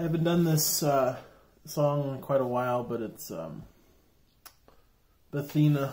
I haven't done this uh, song in quite a while, but it's um, Bethina.